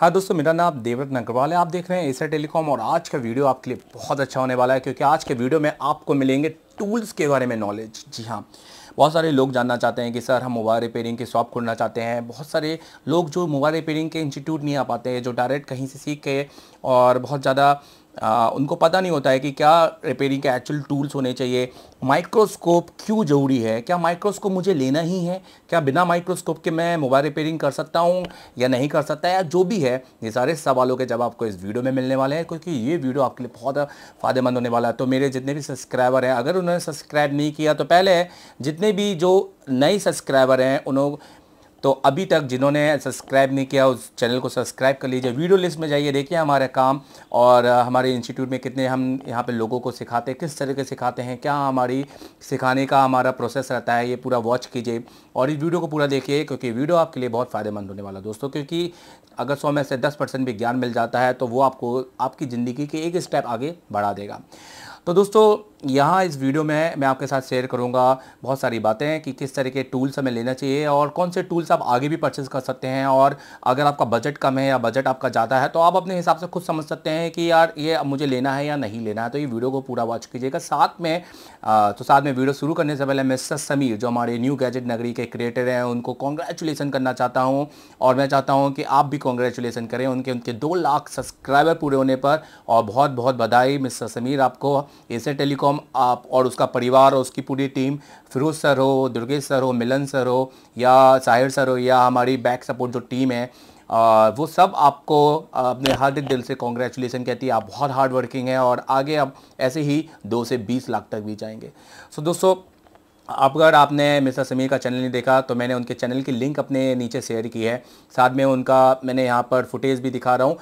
हाँ दोस्तों, मेरा नाम देवरत्न अग्रवाल है। आप देख रहे हैं एसर टेलीकॉम और आज का वीडियो आपके लिए बहुत अच्छा होने वाला है क्योंकि आज के वीडियो में आपको मिलेंगे टूल्स के बारे में नॉलेज जी हाँ बहुत सारे लोग जानना चाहते हैं कि सर हम मोबाइल रिपेयरिंग की शॉप खोलना चाहते हैं। बहुत सारे लोग जो मोबाइल रिपेयरिंग के इंस्टीट्यूट नहीं आ पाते हैं, जो डायरेक्ट कहीं से सीख के और बहुत ज़्यादा आ, उनको पता नहीं होता है कि क्या रिपेयरिंग के एक्चुअल टूल्स होने चाहिए। माइक्रोस्कोप क्यों ज़रूरी है? क्या माइक्रोस्कोप मुझे लेना ही है? क्या बिना माइक्रोस्कोप के मैं मोबाइल रिपेयरिंग कर सकता हूँ या नहीं कर सकता? या जो भी है ये सारे सवालों के जवाब आपको इस वीडियो में मिलने वाले हैं क्योंकि ये वीडियो आपके लिए बहुत फ़ायदेमंद होने वाला है। तो मेरे जितने भी सब्सक्राइबर हैं अगर उन्होंने सब्सक्राइब नहीं किया तो पहले जितने भी जो नए सब्सक्राइबर हैं उन्होंने तो अभी तक जिन्होंने सब्सक्राइब नहीं किया, उस चैनल को सब्सक्राइब कर लीजिए। वीडियो लिस्ट में जाइए, देखिए हमारे काम और हमारे इंस्टीट्यूट में कितने हम यहाँ पे लोगों को सिखाते किस तरह के सिखाते हैं, क्या हमारी सिखाने का हमारा प्रोसेस रहता है, ये पूरा वॉच कीजिए और इस वीडियो को पूरा देखिए क्योंकि वीडियो आपके लिए बहुत फ़ायदेमंद होने वाला दोस्तों, क्योंकि अगर सौ में से दस भी ज्ञान मिल जाता है तो वो आपको आपकी ज़िंदगी के एक स्टेप आगे बढ़ा देगा। तो दोस्तों, यहाँ इस वीडियो में मैं आपके साथ शेयर करूँगा बहुत सारी बातें कि किस तरह के टूल्स हमें लेना चाहिए और कौन से टूल्स आप आगे भी परचेज कर सकते हैं और अगर आपका बजट कम है या बजट आपका ज़्यादा है तो आप अपने हिसाब से खुद समझ सकते हैं कि यार ये अब मुझे लेना है या नहीं लेना है। तो ये वीडियो को पूरा वॉच कीजिएगा। साथ में तो साथ में वीडियो शुरू करने से पहले मिस्टर समीर, जो हमारे न्यू गैजेट नगरी के क्रिएटर हैं, उनको कॉन्ग्रेचुलेसन करना चाहता हूँ और मैं चाहता हूँ कि आप भी कॉन्ग्रेचुलेसन करें। उनके उनके दो लाख सब्सक्राइबर पूरे होने पर और बहुत बहुत बधाई मिस्टर समीर, आपको एसे टेलीकॉम आप और उसका परिवार और उसकी पूरी टीम फिरोज सर हो दुर्गेश सर हो मिलन सर हो या साहिर सर हो या हमारी बैक सपोर्ट जो टीम है आ, वो सब आपको अपने हार्दिक दिल से कॉन्ग्रेचुलेसन कहती है। आप बहुत हार्ड वर्किंग हैं और आगे आप ऐसे ही दो से बीस लाख तक भी जाएँगे। सो दोस्तों अगर आपने मिस्टर समीर का चैनल नहीं देखा तो मैंने उनके चैनल की लिंक अपने नीचे शेयर की है। साथ में उनका मैंने यहाँ पर फुटेज भी दिखा रहा हूँ।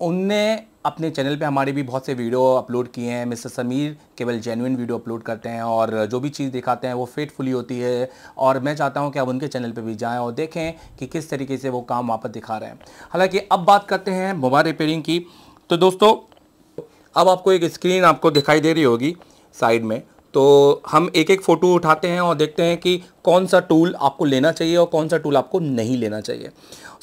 उनने अपने चैनल पे हमारे भी बहुत से वीडियो अपलोड किए हैं। मिस्टर समीर केवल जेनुइन वीडियो अपलोड करते हैं और जो भी चीज़ दिखाते हैं वो फेटफुली होती है और मैं चाहता हूँ कि आप उनके चैनल पे भी जाएँ और देखें कि किस तरीके से वो काम वहाँ पर दिखा रहे हैं। हालाँकि अब बात करते हैं मोबाइल रिपेयरिंग की। तो दोस्तों, अब आपको एक स्क्रीन आपको दिखाई दे रही होगी साइड में। तो हम एक एक फ़ोटो उठाते हैं और देखते हैं कि कौन सा टूल आपको लेना चाहिए और कौन सा टूल आपको नहीं लेना चाहिए।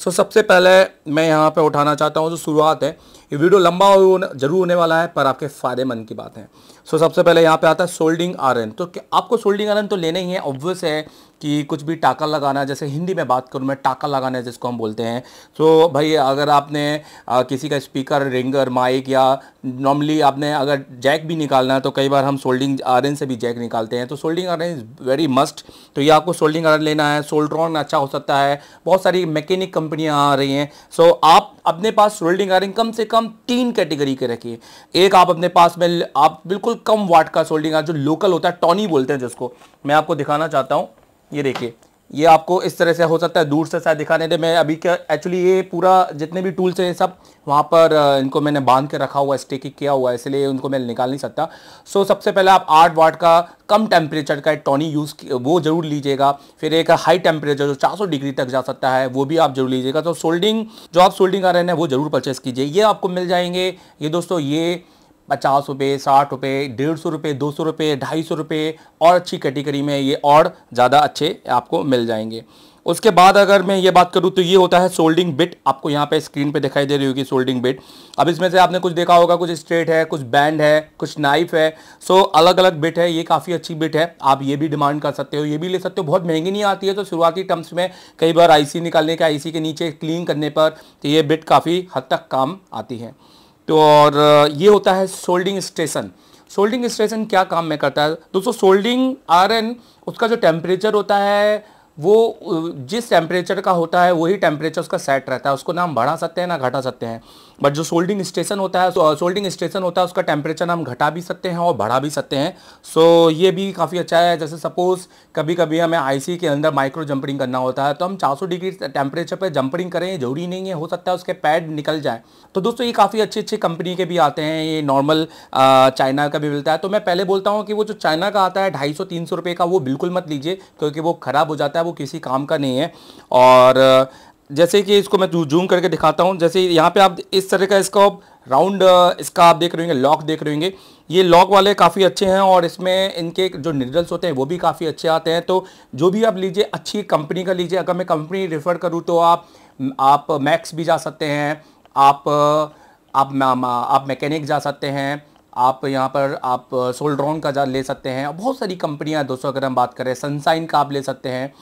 सो सबसे पहले मैं यहाँ पे उठाना चाहता हूँ जो शुरुआत है, ये वीडियो लंबा हो ज़रूर होने वाला है, पर आपके फ़ायदेमंद की बात है। सो सबसे पहले यहाँ पे आता है सोल्डिंग आयरन। तो आपको सोल्डिंग आयरन तो लेना ही है ऑब्वियस है कि कुछ भी टाका लगाना जैसे हिंदी में बात करूँ मैं टाका लगाना जिसको हम बोलते हैं। तो भाई अगर आपने आ, किसी का स्पीकर रिंगर माइक या नॉर्मली आपने अगर जैक भी निकालना है तो कई बार हम सोल्डिंग आयरन से भी जैक निकालते हैं। तो soldering iron is very must तो ये आपको सोल्डिंग आयरन लेना है। सोल्ड्रॉन अच्छा हो सकता है। बहुत सारी मैकेनिक कंपनियाँ आ रही हैं। सो आप अपने पास सोल्डिंग आयरन कम से कम तीन कैटेगरी के रखिए। एक आप अपने पास में आप बिल्कुल कम वाट का सोल्डिंग आयरन जो लोकल होता है टॉनी बोलते हैं जिसको। मैं आपको दिखाना चाहता हूँ। ये देखिए, ये आपको इस तरह से हो सकता है, दूर से शायद दिखाने दे। मैं अभी क्या एक्चुअली ये पूरा जितने भी टूल्स हैं सब वहाँ पर इनको मैंने बाँध के रखा हुआ है स्टेकिंग किया हुआ है, इसलिए उनको मैं निकाल नहीं सकता। सो सबसे पहले आप आठ वाट का कम टेम्परेचर का एक टॉनी यूज़ वो ज़रूर लीजिएगा। फिर एक हाई टेम्परेचर जो 400 डिग्री तक जा सकता है, वो भी आप ज़रूर लीजिएगा। तो सोल्डिंग जो आप सोल्डिंग कर रहे हैं, वो ज़रूर परचेस कीजिए। ये आपको मिल जाएँगे। ये दोस्तों, ये पचास रुपये साठ रुपये डेढ़ सौ रुपये दो सौ रुपये ढाई सौ रुपये और अच्छी कैटेगरी में ये और ज़्यादा अच्छे आपको मिल जाएँगे। उसके बाद अगर मैं ये बात करूँ तो ये होता है सोल्डिंग बिट आपको यहाँ पे स्क्रीन पे दिखाई दे रही होगी सोल्डिंग बिट अब इसमें से आपने कुछ देखा होगा, कुछ स्ट्रेट है, कुछ बैंड है, कुछ नाइफ है। सो अलग अलग बिट है, ये काफ़ी अच्छी बिट है। आप ये भी डिमांड कर सकते हो, ये भी ले सकते हो। बहुत महँगी नहीं आती है तो शुरुआती टर्म्स में कई बार आईसी निकालने के आईसी के नीचे क्लीन करने पर तो ये बिट काफ़ी हद तक काम आती है। तो और ये होता है सोल्डिंग स्टेशन। सोल्डिंग स्टेशन क्या काम में करता है? दोस्तों, सोल्डिंग आयरन, उसका जो टेम्परेचर होता है, वो जिस टेम्परेचर का होता है, वही टेम्परेचर उसका सेट रहता है। उसको ना हम बढ़ा सकते हैं, ना घटा सकते हैं। बट जो सोल्डिंग स्टेशन होता है सोल्डिंग स्टेशन होता है उसका टेम्परेचर हम घटा भी सकते हैं और बढ़ा भी सकते हैं। सो so, ये भी काफ़ी अच्छा है। जैसे सपोज़ कभी कभी हमें आईसी के अंदर माइक्रो जंपरिंग करना होता है तो हम 400 डिग्री टेम्परेचर पर जंपरिंग करें ज़रूरी नहीं है हो सकता है उसके पैड निकल जाए। तो दोस्तों ये काफ़ी अच्छी अच्छी कंपनी के भी आते हैं ये नॉर्मल चाइना का भी मिलता है। तो मैं पहले बोलता हूँ कि वो जो चाइना का आता है ढाई सौ तीन सौ रुपये का वो बिल्कुल मत लीजिए क्योंकि वो ख़राब हो जाता है वो किसी काम का नहीं है। और जैसे कि इसको मैं जूम करके दिखाता हूँ, जैसे यहाँ पे आप इस तरह का इसका राउंड इसका आप देख रहे होंगे लॉक देख रहे होंगे। ये लॉक वाले काफ़ी अच्छे हैं और इसमें इनके जो निडल्स होते हैं, वो भी काफ़ी अच्छे आते हैं। तो जो भी आप लीजिए, अच्छी कंपनी का लीजिए, अगर मैं कंपनी रेफ़र करूँ तो आप आप मैक्स भी जा सकते हैं, आप आप आप मैकेनिक जा सकते हैं, आप यहाँ पर आप सोल्ड्रॉन का जा ले सकते हैं। बहुत सारी कंपनियाँ दोस्तों, अगर हम बात करें सनसाइन का आप ले सकते हैं।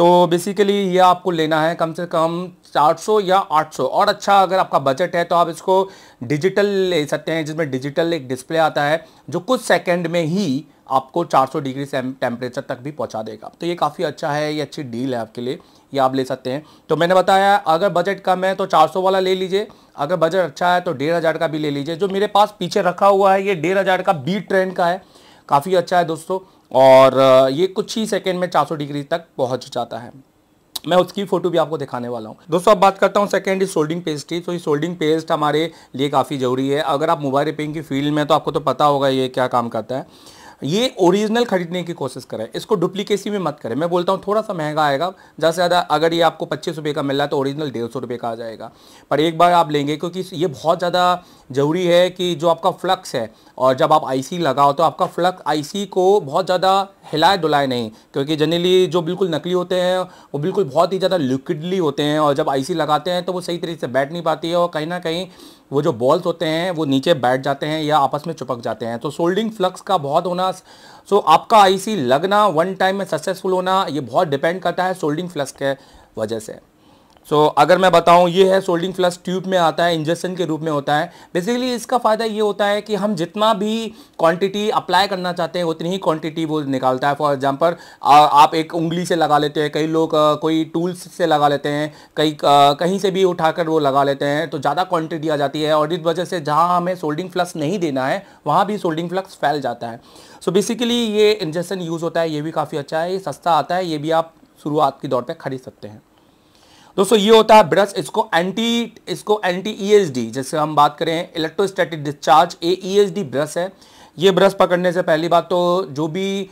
तो बेसिकली ये आपको लेना है कम से कम 400 या 800 और अच्छा अगर आपका बजट है तो आप इसको डिजिटल ले सकते हैं, जिसमें डिजिटल एक डिस्प्ले आता है, जो कुछ सेकंड में ही आपको 400 डिग्री टेम्परेचर तक भी पहुँचा देगा। तो ये काफ़ी अच्छा है, ये अच्छी डील है आपके लिए, ये आप ले सकते हैं। तो मैंने बताया, अगर बजट कम है तो 400 वाला ले लीजिए, अगर बजट अच्छा है तो डेढ़ हज़ार का भी ले लीजिए। जो मेरे पास पीछे रखा हुआ है, ये डेढ़ हज़ार का बी ट्रेंड का है, काफ़ी अच्छा है दोस्तों। और ये कुछ ही सेकेंड में 400 डिग्री तक पहुँच जाता है। मैं उसकी फ़ोटो भी आपको दिखाने वाला हूँ। दोस्तों, अब बात करता हूँ सेकेंड इज़ सोल्डिंग पेस्ट की। तो ये सोल्डिंग पेस्ट हमारे लिए काफ़ी ज़रूरी है। अगर आप मोबाइल रिपेयरिंग की फ़ील्ड में तो आपको तो पता होगा ये क्या काम करता है। ये ओरिजिनल खरीदने की कोशिश करें। इसको डुप्लीकेसी में मत करें। मैं बोलता हूँ, थोड़ा सा महँगा आएगा। ज़्यादा से ज़्यादा अगर ये आपको पच्चीस रुपये का मिल रहा है तो ओरिजिनल डेढ़ सौ रुपये का आ जाएगा। पर एक बार आप लेंगे, क्योंकि ये बहुत ज़्यादा ज़रूरी है कि जो आपका फ्लक्स है, और जब आप आईसी लगाओ तो आपका फ्लक्स आईसी को बहुत ज़्यादा हिलाए डुलाए नहीं। क्योंकि जनरली जो बिल्कुल नकली होते हैं, वो बिल्कुल बहुत ही ज़्यादा लिक्विडली होते हैं, और जब आईसी लगाते हैं तो वो सही तरीके से बैठ नहीं पाती है, और कहीं ना कहीं वो जो बॉल्स होते हैं, वो नीचे बैठ जाते हैं या आपस में चिपक जाते हैं। तो सोल्डिंग फ्लक्स का बहुत होना सो आपका आईसी लगना वन टाइम में सक्सेसफुल होना, ये बहुत डिपेंड करता है सोल्डिंग फ्लक्स के वजह से। सो so, अगर मैं बताऊँ ये है सोल्डिंग फ्लस ट्यूब में आता है इंजेक्शन के रूप में होता है। बेसिकली इसका फ़ायदा ये होता है कि हम जितना भी क्वांटिटी अप्लाई करना चाहते हैं उतनी ही क्वांटिटी वो निकालता है। फॉर एग्जांपल आप एक उंगली से लगा लेते हैं कई लोग कोई टूल्स से लगा लेते हैं कई कहीं से भी उठाकर वो लगा लेते हैं तो ज़्यादा क्वान्टिटी आ जाती है। और इस वजह से जहाँ हमें सोल्डिंग फ्लक्स नहीं देना है वहाँ भी सोल्डिंग फ्लक्स फैल जाता है। सो so बेसिकली ये इंजेक्शन यूज़ होता है ये भी काफ़ी अच्छा है ये सस्ता आता है ये भी आप शुरुआत के दौर पर खरीद सकते हैं। दोस्तों, ये होता है ब्रश, इसको एंटी इसको एंटी ईएसडी जैसे हम बात करें electrostatic discharge a ESD brush है। ये ब्रश पकड़ने से पहली बात तो जो भी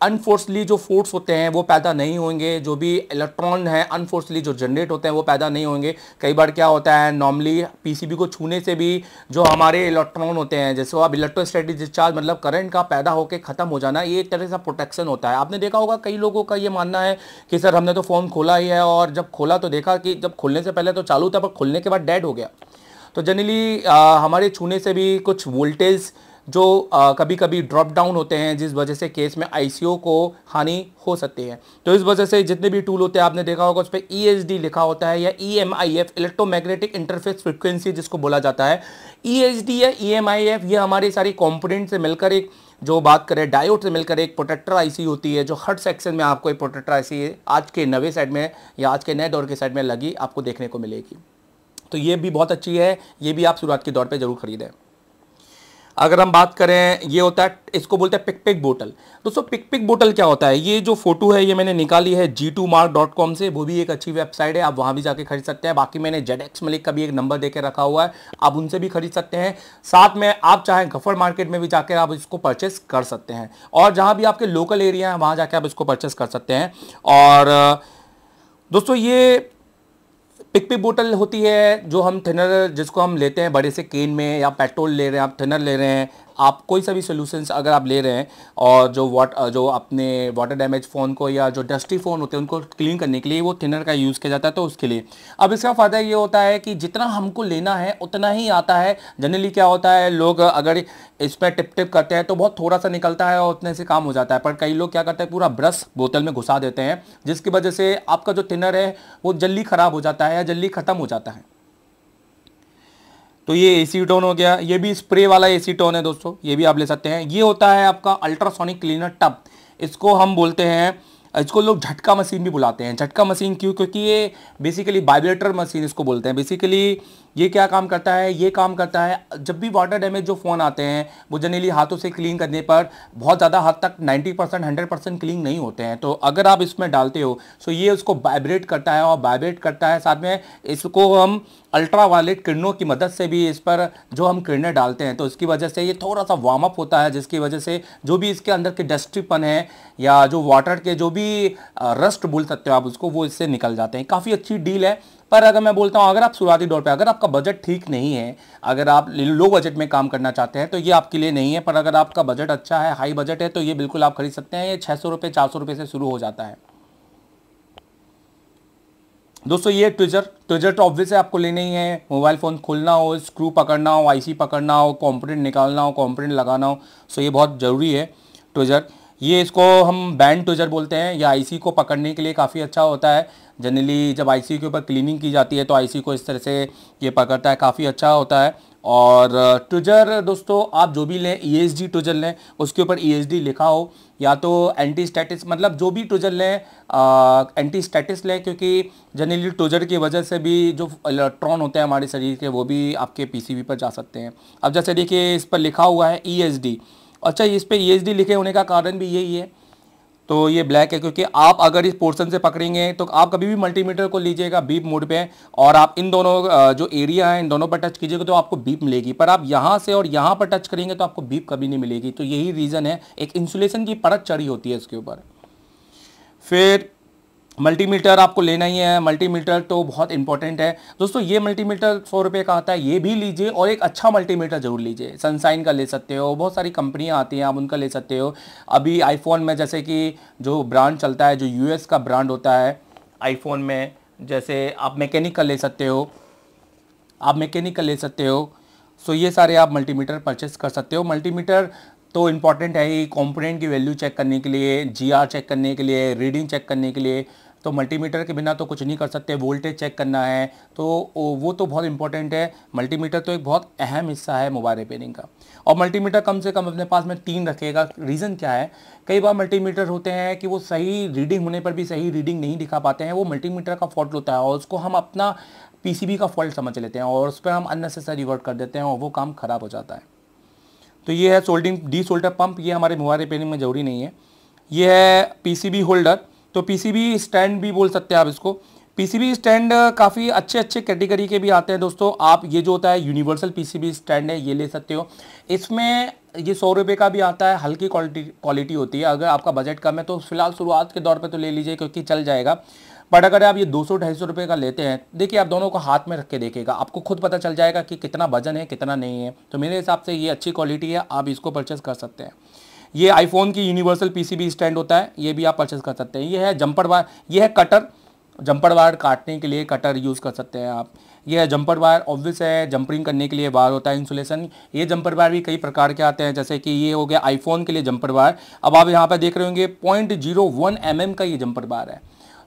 अनफोर्सली जो फोर्स होते हैं, वो पैदा नहीं होंगे। जो भी इलेक्ट्रॉन है अनफोर्सली जो जनरेट होते हैं, वो पैदा नहीं होंगे। कई बार क्या होता है नॉर्मली पीसीबी को छूने से भी जो हमारे इलेक्ट्रॉन होते हैं, जैसे अब इलेक्ट्रोस्टैटिक डिस्चार्ज मतलब करंट का पैदा होकर ख़त्म हो जाना, ये एक तरह से प्रोटेक्शन होता है। आपने देखा होगा, कई लोगों का ये मानना है कि सर, हमने तो फ़ोन खोला ही है और जब खोला तो देखा कि जब खोलने से पहले तो चालू था, पर खोलने के बाद डेड हो गया। तो जनरली हमारे छूने से भी कुछ वोल्टेज जो आ, कभी कभी ड्रॉप डाउन होते हैं जिस वजह से केस में आईसीओ को हानि हो सकती है। तो इस वजह से जितने भी टूल होते हैं आपने देखा होगा उस पर ई e लिखा होता है या E M I F electromagnetic interface frequency जिसको बोला जाता है। ई डी या ई एम आई एफ़ ये हमारी सारी कॉम्पोनेंट से मिलकर एक जो बात करें डायोड से मिलकर एक प्रोटेक्टर आईसी होती है जो हर सेक्शन में आपको एक प्रोटेक्टर आईसी आज के नवे साइड में या आज के नए दौर के साइड में लगी आपको देखने को मिलेगी। तो ये भी बहुत अच्छी है ये भी आप शुरुआत के दौर पर ज़रूर खरीदें। अगर हम बात करें, ये होता है, इसको बोलते हैं पिक पिक बोटल दोस्तों पिक पिक बोटल क्या होता है? ये जो फ़ोटो है, ये मैंने निकाली है G two mark dot com से। वो भी एक अच्छी वेबसाइट है, आप वहाँ भी जाके खरीद सकते हैं। बाकी मैंने जेड एक्स मलिक का भी एक नंबर देके रखा हुआ है, आप उनसे भी खरीद सकते हैं। साथ में आप चाहें गफर मार्केट में भी जाकर आप इसको परचेस कर सकते हैं। और जहाँ भी आपके लोकल एरिया है, वहाँ जाके आप इसको परचेस कर सकते हैं। और, दोस्तों, ये पिक बोतल होती है, जो हम थिनर जिसको हम लेते हैं बड़े से केन में या पेट्रोल ले रहे हैं, आप थिनर ले रहे हैं आप कोई सा भी सोल्यूशंस अगर आप ले रहे हैं और जो वाट जो अपने वाटर डैमेज फ़ोन को या जो डस्टी फ़ोन होते हैं, उनको क्लीन करने के लिए वो थिनर का यूज़ किया जाता है तो उसके लिए। अब इसका फ़ायदा ये होता है कि जितना हमको लेना है, उतना ही आता है। जनरली क्या होता है, लोग अगर इस पर टिप टिप करते हैं तो बहुत थोड़ा सा निकलता है और उतने से काम हो जाता है। पर कई लोग क्या करते हैं, पूरा ब्रश बोतल में घुसा देते हैं, जिसकी वजह से आपका जो थिनर है, वो जल्दी ख़राब हो जाता है या जल्दी ख़त्म हो जाता है। तो ये एसी टोन हो गया, ये भी स्प्रे वाला एसी टोन है दोस्तों, ये भी आप ले सकते हैं। ये होता है आपका अल्ट्रासोनिक क्लीनर टब इसको हम बोलते हैं, इसको लोग झटका मशीन भी बुलाते हैं। झटका मशीन क्यों? क्योंकि ये बेसिकली वाइब्रेटर मशीन इसको बोलते हैं। बेसिकली ये क्या काम करता है? ये काम करता है, जब भी वाटर डैमेज जो फ़ोन आते हैं, वो जनरली हाथों से क्लीन करने पर बहुत ज़्यादा हद तक 90 परसेंट हंड्रेड परसेंट क्लीन नहीं होते हैं। तो अगर आप इसमें डालते हो तो ये उसको वाइब्रेट करता है और वाइब्रेट करता है। साथ में इसको हम अल्ट्रा वायलेट किरणों की मदद से भी इस पर जो हम किरणें डालते हैं तो इसकी वजह से ये थोड़ा सा वार्म अप होता है, जिसकी वजह से जो भी इसके अंदर के डस्टीपन है या जो वाटर के जो भी रस्ट बोल सकते हो आप उसको, वो इससे निकल जाते हैं। काफ़ी अच्छी डील है, पर अगर मैं बोलता हूँ, अगर आप शुरुआती दौर पे, अगर आपका बजट ठीक नहीं है, अगर आप लो बजट में काम करना चाहते हैं तो ये आपके लिए नहीं है, पर अगर आपका बजट अच्छा है हाई बजट है तो ये बिल्कुल आप खरीद सकते हैं, ये छः सौ रुपये चार सौ रुपये से शुरू हो जाता है। दोस्तों, ये ट्विजर ट्विजर तो ऑब्वियस है, आपको लेना ही है। मोबाइल फ़ोन खोलना हो स्क्रू पकड़ना हो आईसी पकड़ना हो कॉम्पोनेंट निकालना हो कॉम्पोनेंट लगाना हो सो ये बहुत ज़रूरी है ट्विजर ये इसको हम बैंड ट्विजर बोलते हैं। ये आईसी को पकड़ने के लिए काफ़ी अच्छा होता है। जनरली जब आईसी के ऊपर क्लीनिंग की जाती है तो आईसी को इस तरह से ये पकड़ता है, काफ़ी अच्छा होता है। और ट्विजर दोस्तों, आप जो भी लें ई एस डी ट्विजर लें, उसके ऊपर ई एस डी लिखा हो या तो एंटी स्टैटिस मतलब जो भी ट्विजर लें एंटी स्टैटिस लें, क्योंकि जनरली ट्विजर की वजह से भी जो इलेक्ट्रॉन होते हैं हमारे शरीर के, वो भी आपके पीसीबी पर जा सकते हैं। अब जैसे देखिए, इस पर लिखा हुआ है ई एस डी अच्छा इस पर ई डी लिखे होने का कारण भी यही है। तो ये ब्लैक है क्योंकि आप अगर इस पोर्शन से पकड़ेंगे तो आप कभी भी मल्टीमीटर को लीजिएगा बीप मोड पे और आप इन दोनों जो एरिया है, इन दोनों पर टच कीजिएगा तो आपको बीप मिलेगी। पर आप यहाँ से और यहाँ पर टच करेंगे तो आपको बीप कभी नहीं मिलेगी। तो यही रीज़न है। एक इंसुलेशन की परत चढ़ी होती है इसके ऊपर। फिर मल्टीमीटर आपको लेना ही है, मल्टीमीटर तो बहुत इंपॉर्टेंट है। दोस्तों, ये मल्टीमीटर सौ रुपये का आता है, ये भी लीजिए और एक अच्छा मल्टीमीटर ज़रूर लीजिए। सनसाइन का ले सकते हो, बहुत सारी कंपनियाँ आती हैं, आप उनका ले सकते हो। अभी आईफोन में जैसे कि जो ब्रांड चलता है, जो यूएस का ब्रांड होता है आईफोन में जैसे आप मैकेनिक का ले सकते हो। आप मैकेनिक का ले सकते हो। सो ये सारे आप मल्टीमीटर परचेस कर सकते हो। मल्टीमीटर तो इंपॉर्टेंट है ही कॉम्पोनेंट की वैल्यू चेक करने के लिए जीआर चेक करने के लिए रीडिंग चेक करने के लिए। तो मल्टीमीटर के बिना तो कुछ नहीं कर सकते वोल्टेज चेक करना है तो वो तो बहुत इंपॉर्टेंट है। मल्टीमीटर तो एक बहुत अहम हिस्सा है मोबाइल रिपेयरिंग का। और मल्टीमीटर कम से कम अपने पास में तीन रखेगा। रीज़न क्या है? कई बार मल्टीमीटर होते हैं कि वो सही रीडिंग होने पर भी सही रीडिंग नहीं दिखा पाते हैं। वो मल्टीमीटर का फॉल्ट होता है और उसको हम अपना पीसीबी का फॉल्ट समझ लेते हैं और उस पर हम अननेसेसरी वर्क कर देते हैं और वो काम ख़राब हो जाता है। तो ये है सोल्डिंग डी सोल्डर पंप ये हमारे मोबाइल रिपेयरिंग में ज़रूरी नहीं है। ये है पीसीबी होल्डर तो पीसीबी स्टैंड भी बोल सकते हैं आप इसको। पीसीबी स्टैंड काफ़ी अच्छे अच्छे कैटेगरी के भी आते हैं दोस्तों। आप ये जो होता है यूनिवर्सल पीसीबी स्टैंड है, ये ले सकते हो। इसमें ये सौ रुपये का भी आता है, हल्की क्वालिटी क्वालिटी होती है। अगर आपका बजट कम है तो फ़िलहाल शुरुआत के दौर पे तो ले लीजिए क्योंकि चल जाएगा। बट अगर आप ये दो सौ, ढाई सौ रुपये का लेते हैं, देखिए आप दोनों को हाथ में रख के देखेगा आपको खुद पता चल जाएगा कि कितना वज़न है, कितना नहीं है। तो मेरे हिसाब से ये अच्छी क्वालिटी है, आप इसको परचेस कर सकते हैं। ये आईफोन की यूनिवर्सल पीसीबी स्टैंड होता है, ये भी आप परचेस कर सकते हैं। ये है जंपर वायर ये है कटर जंपर वायर काटने के लिए कटर यूज़ कर सकते हैं आप। ये है जंपर वायर ऑब्वियस है जंपरिंग करने के लिए वायर होता है इंसुलेशन ये जंपर वायर भी कई प्रकार के आते हैं, जैसे कि ये हो गया आईफोन के लिए जंपर वायर अब आप यहाँ पर देख रहे होंगे पॉइंट ज़ीरो वन एम का ये जंपर वायर है।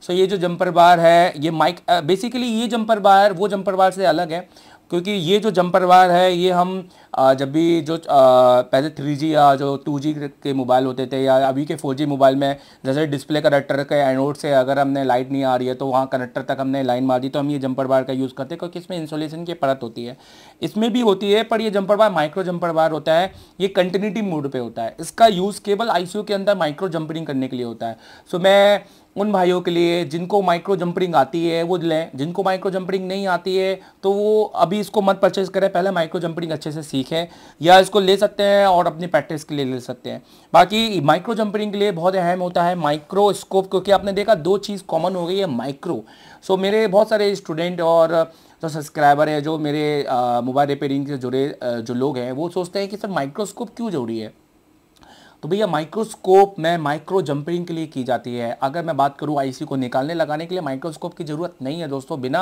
सो ये जो जंपर वायर है, ये माइक बेसिकली ये जंपर वायर वो जंपर वायर से अलग है। क्योंकि ये जो जंपर वायर है, ये हम जब भी जो पहले थ्री जी या जो टू जी के मोबाइल होते थे या अभी के फोर जी मोबाइल में, जैसे डिस्प्ले कनेक्टर के एनोड से अगर हमने लाइट नहीं आ रही है तो वहाँ कनेक्टर तक हमने लाइन मार दी तो हम ये जंपर वायर का यूज़ करते हैं, क्योंकि इसमें इंसोलेशन की परत होती है। इसमें भी होती है, पर ये jumper wire micro jumper wire होता है, ये कंटिन्यूटी मोड पर होता है। इसका यूज़ केवल आई के अंदर माइक्रो जंपरिंग करने के लिए होता है। सो मैं उन भाइयों के लिए जिनको माइक्रो जंपरिंग आती है, वो लें। जिनको माइक्रो जंपरिंग नहीं आती है तो वो अभी इसको मत परचेज करें। पहले माइक्रो जंपरिंग अच्छे से सीखें या इसको ले सकते हैं और अपनी प्रैक्टिस के लिए ले सकते हैं। बाकी माइक्रो जंपरिंग के लिए बहुत अहम होता है माइक्रोस्कोप क्योंकि आपने देखा दो चीज़ कॉमन हो गई है माइक्रो सो मेरे बहुत सारे स्टूडेंट और जो सब्सक्राइबर है, जो मेरे मोबाइल रिपेयरिंग से जुड़े जो लोग हैं, वो सोचते हैं कि सर माइक्रोस्कोप क्यों ज़रूरी है? तो भैया माइक्रोस्कोप में माइक्रो जंपिंग के लिए की जाती है। अगर मैं बात करूँ आईसी को निकालने लगाने के लिए माइक्रोस्कोप की ज़रूरत नहीं है दोस्तों। बिना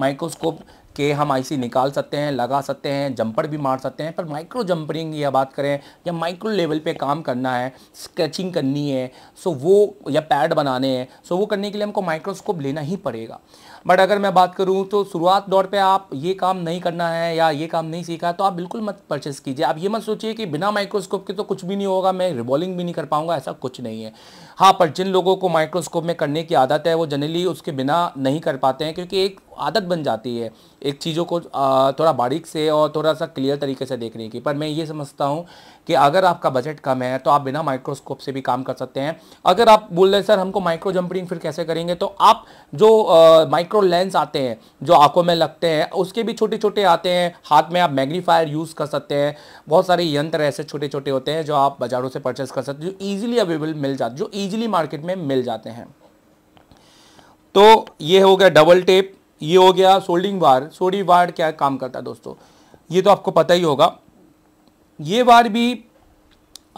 माइक्रोस्कोप के हम आईसी निकाल सकते हैं, लगा सकते हैं जंपर भी मार सकते हैं, पर माइक्रो जंपरिंग या बात करें, या माइक्रो लेवल पे काम करना है स्केचिंग करनी है सो वो, या पैड बनाने हैं सो वो करने के लिए हमको माइक्रोस्कोप लेना ही पड़ेगा। बट अगर मैं बात करूँ तो शुरुआत दौर पर आप ये काम नहीं करना है, या ये काम नहीं सीखा तो आप बिल्कुल मत परचेस कीजिए। आप ये मत सोचिए कि बिना माइक्रोस्कोप के तो कुछ भी नहीं होगा, मैं रिवॉल्विंग भी नहीं कर पाऊँगा, ऐसा कुछ नहीं है। हाँ पर जिन लोगों को माइक्रोस्कोप में करने की आदत है, वो जनरली उसके बिना नहीं कर पाते हैं, क्योंकि एक आदत बन जाती है एक चीज़ों को थोड़ा बारीक से और थोड़ा सा क्लियर तरीके से देखने की। पर मैं ये समझता हूँ कि अगर आपका बजट कम है तो आप बिना माइक्रोस्कोप से भी काम कर सकते हैं। अगर आप बोल रहे सर, हमको माइक्रो जंपरिंग फिर कैसे करेंगे? तो आप जो माइक्रो लेंस आते हैं, जो आँखों में लगते हैं, उसके भी छोटे छोटे आते हैं। हाथ में आप मैग्नीफायर यूज़ कर सकते हैं। बहुत सारे यंत्र ऐसे छोटे छोटे होते हैं, जो आप बाज़ारों से परचेस कर सकते हैं, जो ईजिली अवेलेबल मिल जाते जो ईजिली मार्केट में मिल जाते हैं। तो ये हो गया डबल टेप ये हो गया सोल्डिंग वार सोल्डिंग वार क्या काम करता है दोस्तों? ये तो आपको पता ही होगा। ये वार भी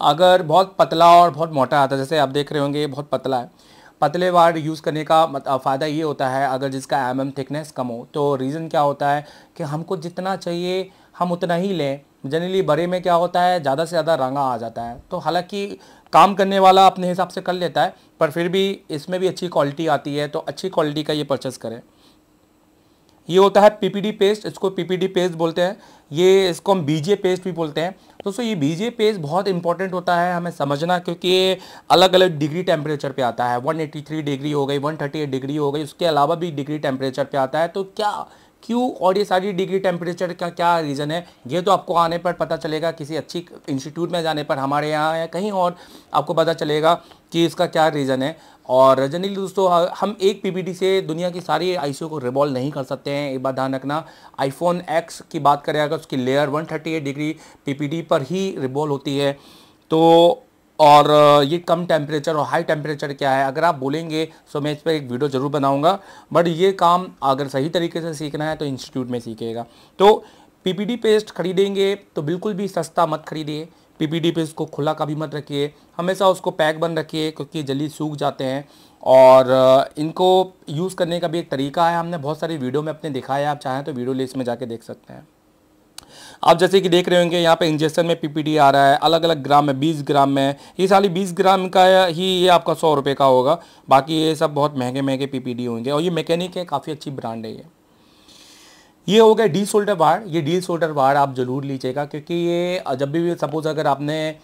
अगर बहुत पतला और बहुत मोटा आता है, जैसे आप देख रहे होंगे, बहुत पतला है। पतले वार यूज़ करने का फ़ायदा ये होता है, अगर जिसका एम एम थिकनेस कम हो तो रीज़न क्या होता है कि हमको जितना चाहिए, हम उतना ही लें। जनरली बड़े में क्या होता है, ज़्यादा से ज़्यादा रंगा आ जाता है। तो हालाँकि काम करने वाला अपने हिसाब से कर लेता है, पर फिर भी इसमें भी अच्छी क्वालिटी आती है तो अच्छी क्वालिटी का ये परचेस करें। ये होता है पीपीडी पेस्ट इसको पीपीडी पेस्ट बोलते हैं। ये इसको हम बीजे पेस्ट भी बोलते हैं। दोस्तों ये बीजे पेस्ट बहुत इंपॉर्टेंट होता है हमें समझना, क्योंकि अलग अलग डिग्री टेम्परेचर पे आता है। 183 डिग्री हो गई 138 डिग्री हो गई, उसके अलावा भी डिग्री टेम्परेचर पे आता है। तो क्या, क्यों और ये सारी डिग्री टेम्परेचर का क्या रीज़न है? ये तो आपको आने पर पता चलेगा, किसी अच्छी इंस्टीट्यूट में जाने पर, हमारे यहाँ या कहीं और, आपको पता चलेगा कि इसका क्या रीज़न है। और जनरली दोस्तों हम एक पीपीटी से दुनिया की सारी आईसीओ को रिवॉल्व नहीं कर सकते हैं। एक बात ध्यान रखना आईफोन एक्स की बात करें, अगर उसकी लेयर 138 डिग्री पीपीटी पर ही रिवॉल्व होती है तो और, ये कम टेम्परेचर और हाई टेम्परेचर क्या है? अगर आप बोलेंगे तो मैं इस पर एक वीडियो ज़रूर बनाऊँगा। बट ये काम अगर सही तरीके से सीखना है तो इंस्टीट्यूट में सीखेगा। तो पीपीडी पेस्ट खरीदेंगे तो बिल्कुल भी सस्ता मत खरीदिए। पीपीडी पेस्ट को खुला कभी मत रखिए। हमेशा उसको पैक बंद रखिए क्योंकि जल्दी सूख जाते हैं। और इनको यूज़ करने का भी एक तरीका है। हमने बहुत सारी वीडियो में अपने दिखाया है, आप चाहें तो वीडियो लिस्ट में जाके देख सकते हैं। आप जैसे कि देख रहे होंगे, यहाँ पे इंजेक्शन में पीपीडी आ रहा है अलग अलग ग्राम में 20 ग्राम में। ये साली 20 ग्राम का ही ये आपका सौ रुपये का होगा। बाकी ये सब बहुत महँगे महँगे पीपीडी होंगे। और ये मैकेनिक है, काफ़ी अच्छी ब्रांड है ये। ये हो गया डी शोल्डर वार ये डी शोल्डर वार आप ज़रूर लीजिएगा, क्योंकि ये, जब भी सपोज़ अगर आपने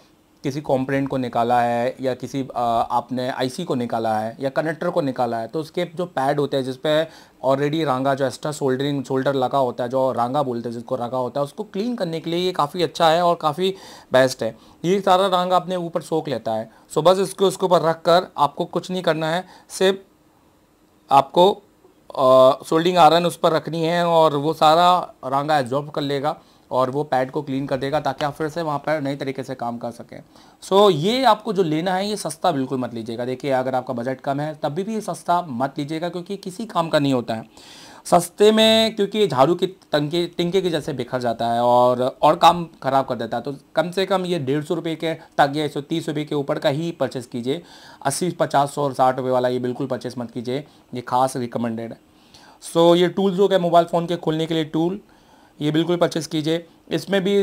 किसी कॉम्पोनेंट को निकाला है या किसी आपने आईसी को निकाला है या कनेक्टर को निकाला है तो उसके जो पैड होते हैं जिसपे ऑलरेडी रांगा जो एक्स्ट्रा सोल्डरिंग शोल्डर लगा होता है, जो रांगा बोलते हैं जिसको रंगा होता है, उसको क्लीन करने के लिए ये काफ़ी अच्छा है और काफ़ी बेस्ट है। ये सारा रांगा अपने ऊपर सोख लेता है। सो बस इसको, उसके ऊपर रख कर आपको कुछ नहीं करना है, सिर्फ़ आपको सोल्डिंग आयरन उस पर रखनी है और वो सारा रांगा एब्जॉर्ब कर लेगा और वो पैड को क्लीन कर देगा ताकि आप फिर से वहाँ पर नई तरीके से काम कर सकें। सो so, ये आपको जो लेना है ये सस्ता बिल्कुल मत लीजिएगा। देखिए अगर आपका बजट कम है तब भी ये सस्ता मत लीजिएगा क्योंकि किसी काम का नहीं होता है। सस्ते में क्योंकि झाड़ू की टंके टिंके के जैसे बिखर जाता है और और काम ख़राब कर देता है तो कम से कम ये डेढ़ सौ रुपये के तक या एक सौ तीस रुपये के ऊपर का ही परचेस कीजिए। अस्सी पचास सौ और साठ रुपये वाला ये बिल्कुल परचेस मत कीजिए। ये खास रिकमेंडेड है। सो so, ये टूल्स हो गए मोबाइल फ़ोन के खोलने के लिए टूल ये बिल्कुल परचेज़ कीजिए. इसमें भी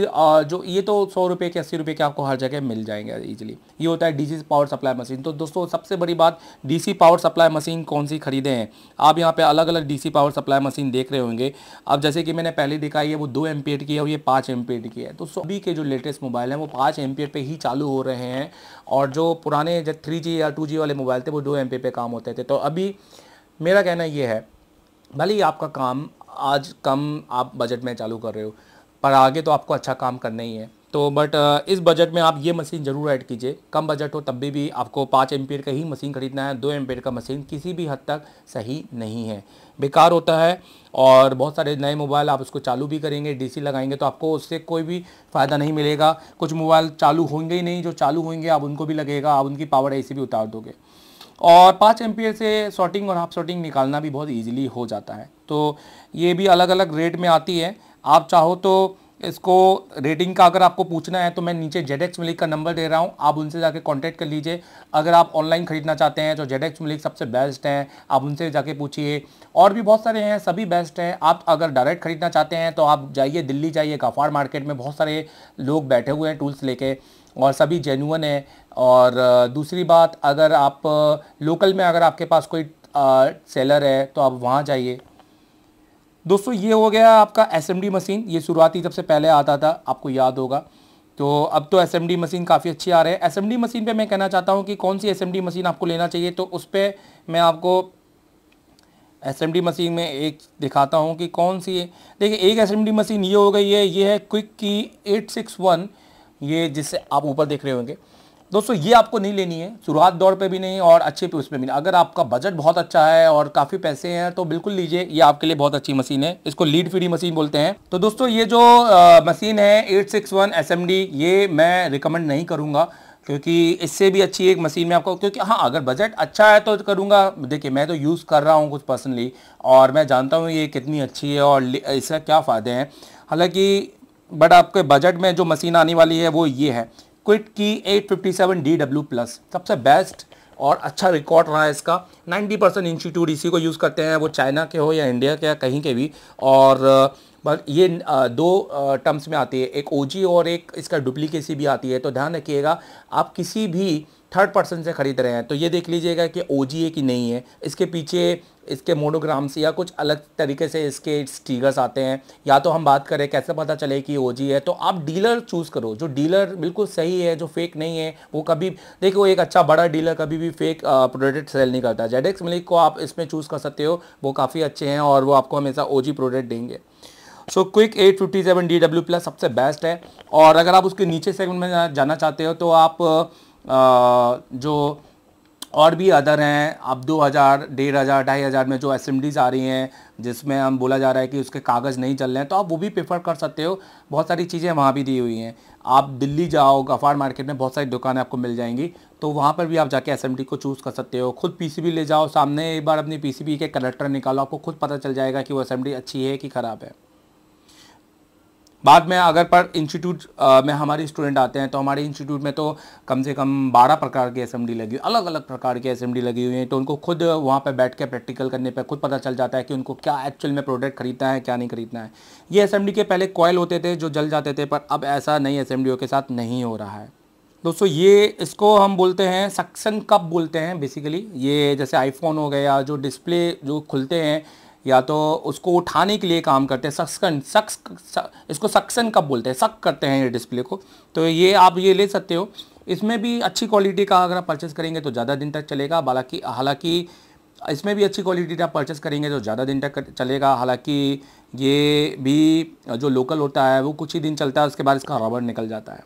जो ये तो सौ रुपये के अस्सी रुपये के आपको हर जगह मिल जाएँगे इजीली ये होता है डीसी पावर सप्लाई मशीन तो दोस्तों सबसे बड़ी बात डीसी पावर सप्लाई मशीन कौन सी खरीदे हैं? आप यहाँ पे अलग अलग डीसी पावर सप्लाई मशीन देख रहे होंगे. अब जैसे कि मैंने पहले दिखाई है वो दो एम की है और ये पाँच एम की है. तो सभी के जो लेटेस्ट मोबाइल हैं वो पाँच एम पे ही चालू हो रहे हैं. और जो पुराने जब थ्री या टू वाले मोबाइल थे वो दो एम पे काम होते थे. तो अभी मेरा कहना ये है भले ही आपका काम आज कम आप बजट में चालू कर रहे हो पर आगे तो आपको अच्छा काम करना ही है। तो बट इस बजट में आप ये मशीन ज़रूर ऐड कीजिए। कम बजट हो तब भी, भी आपको पाँच एम्पियर का ही मशीन ख़रीदना है दो एम्पियर का मशीन किसी भी हद तक सही नहीं है। बेकार होता है और बहुत सारे नए मोबाइल आप उसको चालू भी करेंगे डीसी लगाएँगे तो आपको उससे कोई भी फ़ायदा नहीं मिलेगा। कुछ मोबाइल चालू होंगे ही नहीं जो चालू होंगे आप उनको भी लगेगा आप उनकी पावर ऐसी भी उतार दोगे। और पाँच एम्पियर से शॉर्टिंग और हाफ़ शॉर्टिंग निकालना भी बहुत ईजिली हो जाता है। तो ये भी अलग अलग रेट में आती है। आप चाहो तो इसको रेटिंग का अगर आपको पूछना है तो मैं नीचे जेड एक्स मिलिक का नंबर दे रहा हूँ। आप उनसे जाके कांटेक्ट कर लीजिए। अगर आप ऑनलाइन ख़रीदना चाहते हैं तो जेड एक्स मिलिक सबसे बेस्ट हैं। आप उनसे जाके पूछिए। और भी बहुत सारे हैं, सभी बेस्ट हैं। आप अगर डायरेक्ट ख़रीदना चाहते हैं तो आप जाइए दिल्ली जाइए गफ़ार मार्केट में बहुत सारे लोग बैठे हुए हैं टूल्स लेके। और सभी जेनुअन है। और दूसरी बात, अगर आप लोकल में अगर आपके पास कोई सेलर है तो आप वहाँ जाइए। दोस्तों, ये हो गया आपका एसएमडी मशीन। ये शुरुआती सबसे पहले आता था, आपको याद होगा। तो अब तो एसएमडी मशीन काफ़ी अच्छी आ रहे हैं। एसएमडी मशीन पे मैं कहना चाहता हूँ कि कौन सी एस मशीन आपको लेना चाहिए तो उस पर मैं आपको एसएमडी मशीन में एक दिखाता हूँ कि कौन सी। देखिए, एक एसएमडी मशीन ये हो गई है, ये है क्विक की एट सिक्स वन ये जिससे आप ऊपर देख रहे होंगे। दोस्तों ये आपको नहीं लेनी है। शुरुआत दौर पे भी नहीं और अच्छे पे उसमें भी नहीं। अगर आपका बजट बहुत अच्छा है और काफ़ी पैसे हैं तो बिल्कुल लीजिए ये आपके लिए बहुत अच्छी मशीन है। इसको लीड फ्री मशीन बोलते हैं। तो दोस्तों ये जो आ, मशीन है 861 सिक्स वन ये मैं रिकमेंड नहीं करूँगा क्योंकि इससे भी अच्छी एक मशीन में आपको क्योंकि हाँ अगर बजट अच्छा है तो करूँगा। देखिए मैं तो यूज़ कर रहा हूँ कुछ पर्सनली और मैं जानता हूँ ये कितनी अच्छी है और इसका क्या फ़ायदे हैं। हालाँकि बट आपके बजट में जो मशीन आने वाली है, वो ये है। क्विट की 857 डब्ल्यू प्लस सबसे बेस्ट और अच्छा रिकॉर्ड रहा है इसका। 90 परसेंट इंस्टीट्यूट इसी को यूज़ करते हैं, वो चाइना के हो या इंडिया के या कहीं के भी। और ये दो टर्म्स में आती है। एक ओजी और एक इसका डुप्लीकेसी भी आती है। तो ध्यान रखिएगा, आप किसी भी थर्ड पर्सन से ख़रीद रहे हैं तो ये देख लीजिएगा कि ओजी है कि नहीं है। इसके पीछे इसके मोनोग्राम्स या कुछ अलग तरीके से इसके स्टीगर्स आते हैं। या तो हम बात करें कैसे पता चले कि ओजी है तो आप डीलर चूज़ करो। जो डीलर बिल्कुल सही है जो फेक नहीं है वो कभी देखो एक अच्छा बड़ा डीलर कभी भी फेक प्रोडक्ट सेल नहीं करता। जेड एक्स मिलिक को आप इसमें चूज़ कर सकते हो। वो काफ़ी अच्छे हैं और वो आपको हमेशा ओजी प्रोडक्ट देंगे। So quick eight fifty seven D W plus सबसे बेस्ट है। और अगर आप उसके नीचे सेगमेंट में जाना चाहते हो तो आप आ, जो और भी अदर हैं। अब दो हज़ार, डेढ़ हज़ार, ढाई हज़ार में जो एस आ रही हैं, जिसमें हम बोला जा रहा है कि उसके कागज़ नहीं चल रहे हैं तो आप वो भी प्रेफर कर सकते हो। बहुत सारी चीज़ें वहाँ भी दी हुई हैं। आप दिल्ली जाओ, गफ़ार मार्केट में बहुत सारी दुकानें आपको मिल जाएँगी तो वहाँ पर भी आप जाके एस को चूज़ कर सकते हो। खुद पीसीबी ले जाओ, सामने एक बार अपनी पीसीबी के कलेक्टर निकालो, आपको खुद पता चल जाएगा कि वो एसएमडी अच्छी है कि ख़राब है। बाद में अगर पर इंस्टीट्यूट में हमारे स्टूडेंट आते हैं तो हमारे इंस्टीट्यूट में तो कम से कम बारह प्रकार की एस लगी हुई अलग अलग प्रकार की एस लगी हुई है तो उनको खुद वहाँ पर बैठ के प्रैक्टिकल करने पर खुद पता चल जाता है कि उनको क्या एक्चुअल में प्रोडक्ट खरीदना है, क्या नहीं खरीदना है। ये एस के पहले कॉयल होते थे जो जल जाते थे, पर अब ऐसा नई एस के साथ नहीं हो रहा है। दोस्तों, ये इसको हम बोलते हैं सक्सन कप बोलते हैं बेसिकली ये जैसे आईफोन हो गया, जो डिस्प्ले जो खुलते हैं या तो उसको उठाने के लिए काम करते हैं सक्सन सक्स इसको सक्सन कब बोलते हैं सक करते हैं ये डिस्प्ले को। तो ये आप ये ले सकते हो। इसमें भी अच्छी क्वालिटी का अगर आप परचेस करेंगे तो ज़्यादा दिन तक चलेगा। हालाँकि हालाँकि इसमें भी अच्छी क्वालिटी का परचेस करेंगे तो ज़्यादा दिन तक चलेगा। हालाँकि ये भी जो लोकल होता है वो कुछ ही दिन चलता है उसके बाद इसका रबर निकल जाता है।